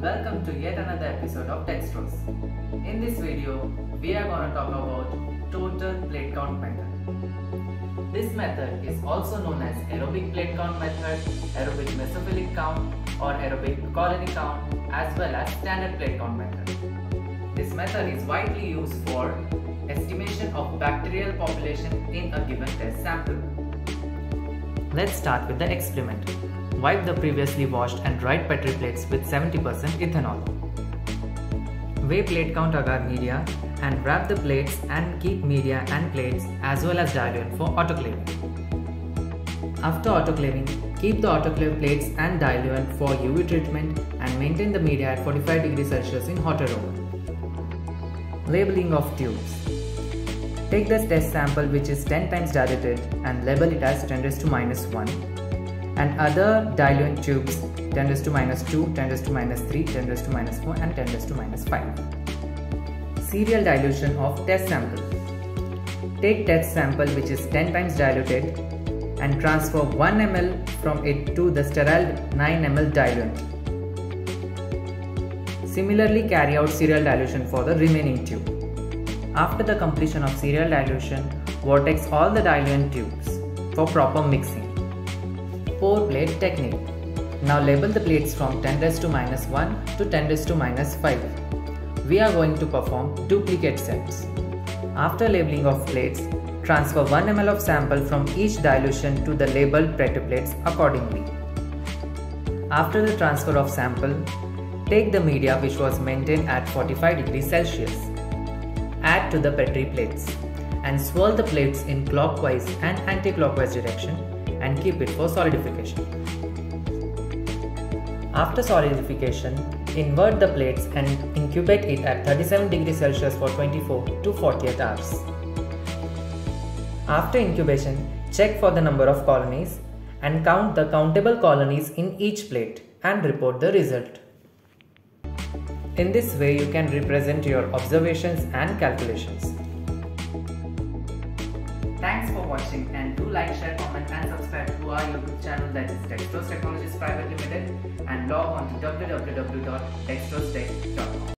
Welcome to yet another episode of Dextrose. In this video, we are going to talk about total plate count method. This method is also known as aerobic plate count method, aerobic mesophilic count or aerobic colony count as well as standard plate count method. This method is widely used for estimation of bacterial population in a given test sample. Let's start with the experiment. Wipe the previously washed and dried Petri plates with 70% ethanol. Weigh plate count agar media and wrap the plates and keep media and plates as well as diluent for autoclaving. After autoclaving, keep the autoclave plates and diluent for UV treatment and maintain the media at 45 degrees Celsius in hot room. Labeling of tubes. Take the test sample which is 10 times diluted and label it as 10 raised to minus 1 and other diluent tubes 10 raised to minus 2, 10 raised to minus 3, 10 raised to minus 4 and 10 raised to minus 5. Serial dilution of test sample. Take test sample which is 10 times diluted and transfer 1 ml from it to the sterile 9 ml diluent. Similarly carry out serial dilution for the remaining tube. After the completion of serial dilution, vortex all the diluent tubes for proper mixing. Pour plate technique. Now label the plates from 10 raised to minus 1 to 10 raised to minus 5. We are going to perform duplicate sets. After labeling of plates, transfer 1 ml of sample from each dilution to the labeled plates accordingly. After the transfer of sample, take the media which was maintained at 45 degrees Celsius. Add to the Petri plates and swirl the plates in clockwise and anti-clockwise direction and keep it for solidification. After solidification, invert the plates and incubate it at 37 degrees Celsius for 24 to 48 hours. After incubation, check for the number of colonies and count the countable colonies in each plate and report the result. In this way, you can represent your observations and calculations. Thanks for watching and do like, share, comment and subscribe to our YouTube channel that is Dextrose Technologies Private Limited and log on to www.dextrosetech.com.